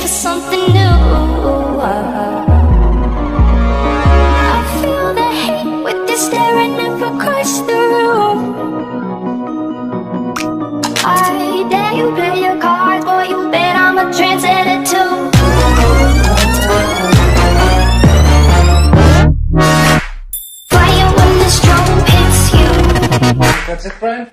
for something new. I feel the hate with across the room. I dare you play your cards, boy. You bet I'm a when hits you. That's it, friend?